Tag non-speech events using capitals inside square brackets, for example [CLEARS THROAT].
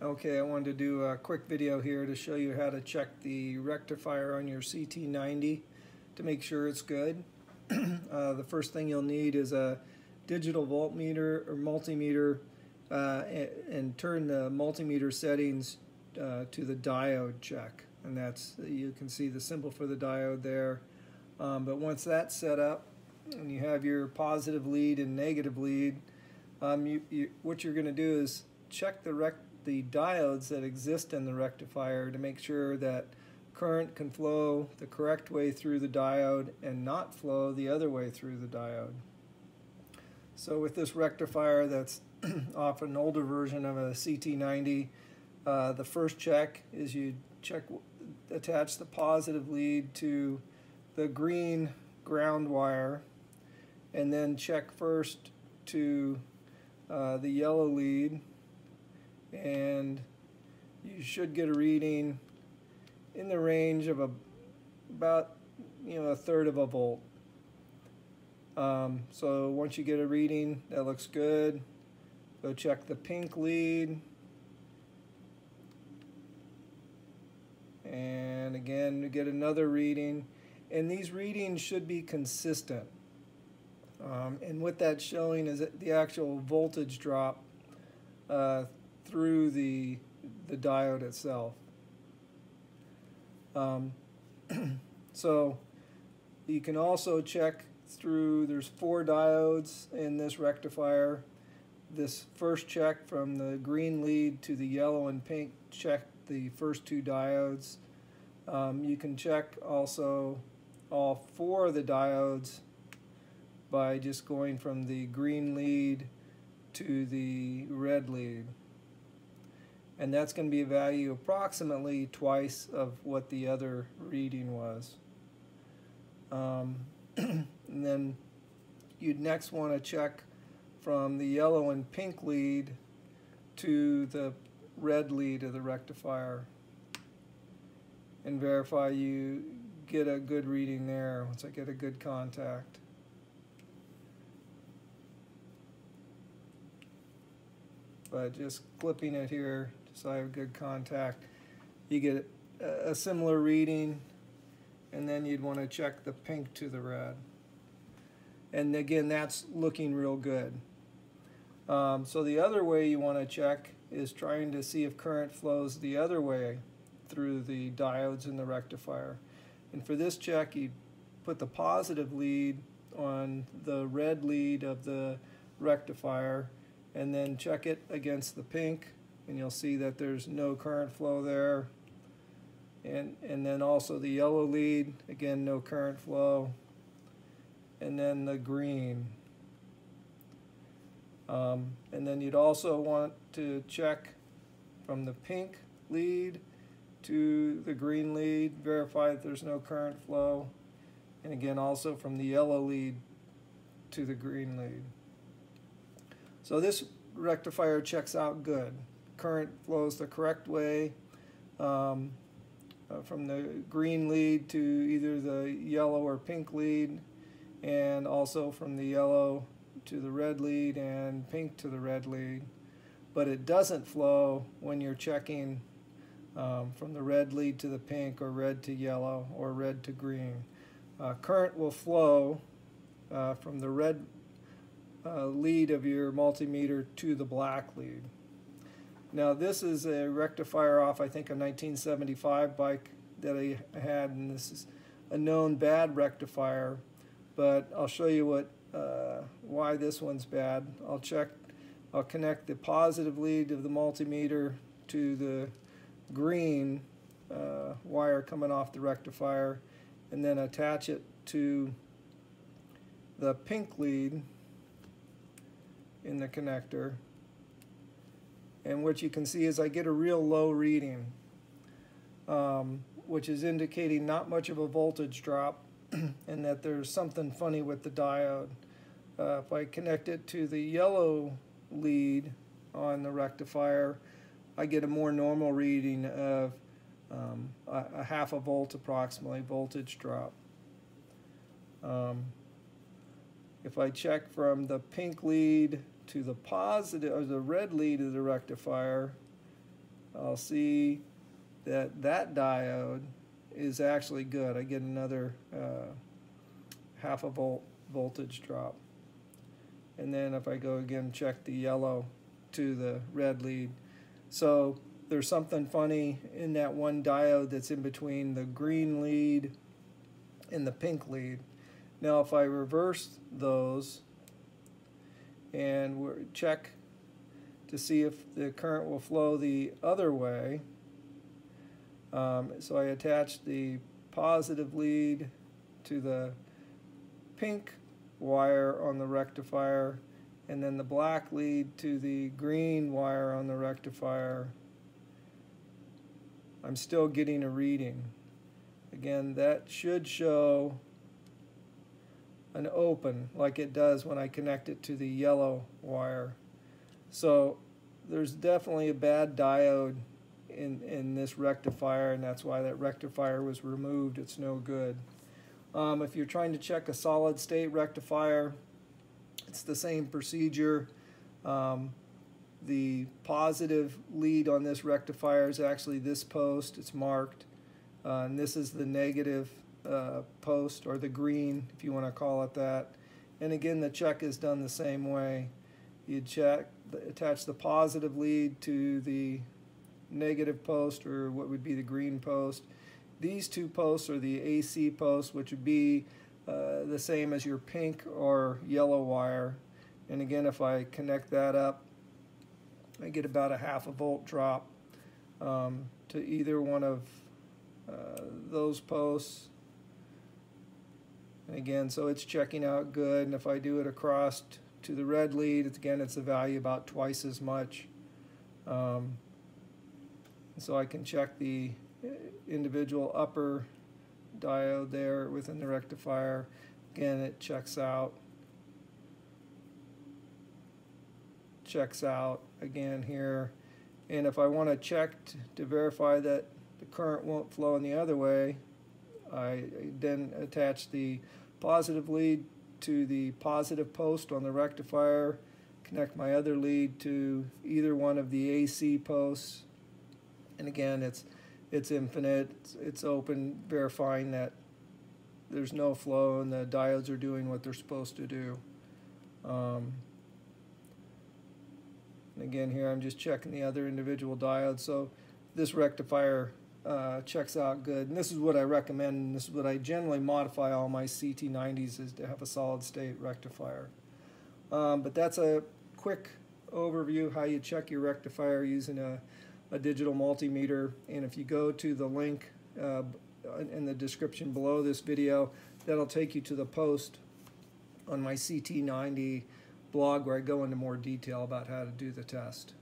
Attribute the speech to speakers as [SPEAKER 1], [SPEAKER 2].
[SPEAKER 1] Okay, I wanted to do a quick video here to show you how to check the rectifier on your CT90 to make sure it's good. [CLEARS THROAT] uh, the first thing you'll need is a digital voltmeter or multimeter uh, and, and, turn the multimeter settings uh, to the diode check. And that's, you can see the symbol for the diode there. Um, but once that's set up and you have your positive lead and negative lead, um, you, you, what you're going to do is check the rect the diodes that exist in the rectifier to make sure that current can flow the correct way through the diode and not flow the other way through the diode. So with this rectifier that's [CLEARS THROAT] off an older version of a CT90, uh, the first check is you check attach the positive lead to the green ground wire and then check first to uh, the yellow lead and you should get a reading in the range of a, about you know a third of a volt. Um, so once you get a reading that looks good, go check the pink lead. And again, you get another reading. And these readings should be consistent. Um, and what that's showing is the actual voltage drop uh, through the, the diode itself. Um, [CLEARS THROAT] so you can also check through, there's four diodes in this rectifier. This first check from the green lead to the yellow and pink check the first two diodes. Um, you can check also all four of the diodes by just going from the green lead to the red lead and that's going to be a value approximately twice of what the other reading was. Um, [CLEARS THROAT] and then you'd next want to check from the yellow and pink lead to the red lead of the rectifier and verify you get a good reading there once I get a good contact. But just clipping it here so I have good contact. You get a, similar reading, and then you'd want to check the pink to the red. And again, that's looking real good. Um, so the other way you want to check is trying to see if current flows the other way through the diodes in the rectifier. And for this check, you put the positive lead on the red lead of the rectifier and then check it against the pink and you'll see that there's no current flow there. And, and then also the yellow lead, again, no current flow. And then the green. Um, and then you'd also want to check from the pink lead to the green lead, verify that there's no current flow. And again, also from the yellow lead to the green lead. So this rectifier checks out good current flows the correct way um, uh, from the green lead to either the yellow or pink lead and also from the yellow to the red lead and pink to the red lead. But it doesn't flow when you're checking um, from the red lead to the pink or red to yellow or red to green. Uh, current will flow uh, from the red uh, lead of your multimeter to the black lead. Now this is a rectifier off, I think, a 1975 bike that I had, and this is a known bad rectifier, but I'll show you what uh, why this one's bad. I'll check, I'll connect the positive lead of the multimeter to the green uh, wire coming off the rectifier, and then attach it to the pink lead in the connector and what you can see is I get a real low reading, um, which is indicating not much of a voltage drop [CLEARS THROAT] and that there's something funny with the diode. Uh, if I connect it to the yellow lead on the rectifier, I get a more normal reading of um, a, a, half a volt approximately voltage drop. Um, if I check from the pink lead to the positive or the red lead of the rectifier, I'll see that that diode is actually good. I get another uh, half a volt voltage drop. And then if I go again check the yellow to the red lead. So there's something funny in that one diode that's in between the green lead and the pink lead. Now if I reverse those and we'll check to see if the current will flow the other way, um, so I attach the positive lead to the pink wire on the rectifier and then the black lead to the green wire on the rectifier. I'm still getting a reading. Again, that should show an open like it does when I connect it to the yellow wire. So there's definitely a bad diode in, in this rectifier and that's why that rectifier was removed. It's no good. Um, if you're trying to check a solid state rectifier, it's the same procedure. Um, the positive lead on this rectifier is actually this post. It's marked. Uh, and this is the negative uh, post or the green, if you want to call it that. And again, the check is done the same way. You check, attach the positive lead to the negative post or what would be the green post. These two posts are the AC posts, which would be uh, the same as your pink or yellow wire. And again, if I connect that up, I get about a half a volt drop um, to either one of uh, those posts. And again, so it's checking out good. And if I do it across to the red lead, it's, again, it's a value about twice as much. Um, so I can check the uh, individual upper diode there within the rectifier. Again, it checks out. Checks out again here. And if I want to check to verify that the current won't flow in the other way, I then attach the positive lead to the positive post on the rectifier, connect my other lead to either one of the AC posts, and again, it's it's infinite, it's, it's open, verifying that there's no flow and the diodes are doing what they're supposed to do. Um, and again, here I'm just checking the other individual diodes. So this rectifier uh, checks out good. And this is what I recommend, and this is what I generally modify all my CT90s is to have a solid state rectifier. Um, but that's a quick overview how you check your rectifier using a a digital multimeter. And if you go to the link uh, in the description below this video, that'll take you to the post on my CT90 blog where I go into more detail about how to do the test.